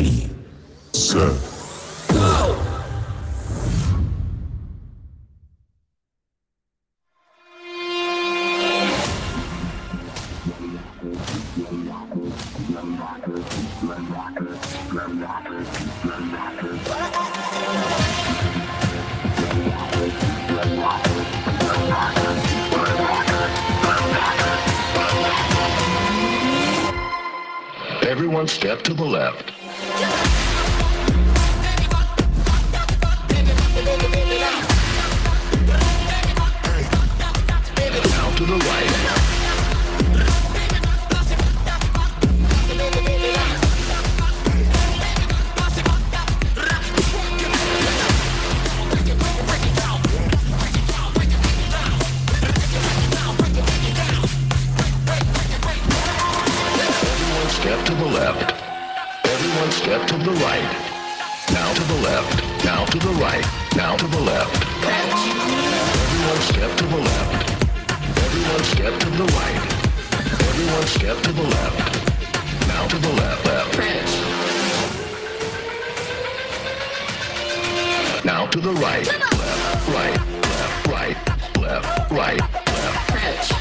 Ready, set, go. Everyone step to the left. Step to the left. Everyone step to the right. Now to the left. Now to the right. Now to the left. Everyone step to the left. Everyone step to the right. Everyone step to the left. Now to the left. left. Now to the right. Left, right, left, right, left, right, left.